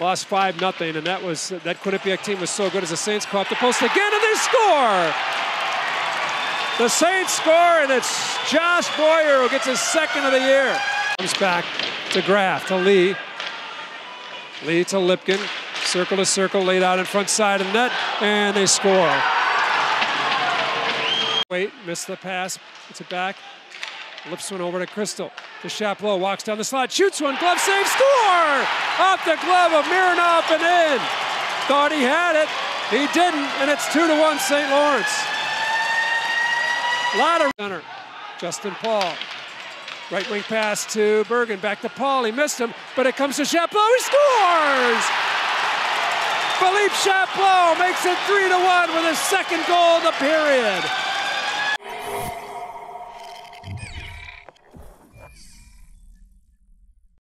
lost 5 nothing, and that was that Quinnipiac team was so good as the Saints caught the post again, and they score! The Saints score, and it's Josh Boyer who gets his second of the year. Comes back to Graff, to Lee. Lee to Lipkin. Circle to circle, laid out in front side of the net, and they score. Wait, missed the pass. It's it back. Lips one over to Crystal. To Chapleau, walks down the slot, shoots one, glove save, score! Off the glove of Mironov and in. Thought he had it. He didn't, and it's two to one St. Lawrence. Lot runner. Justin Paul. Right wing pass to Bergen. Back to Paul. He missed him, but it comes to Chapleau. He scores! Philippe Chapleau makes it 3 to 1 with his second goal of the period.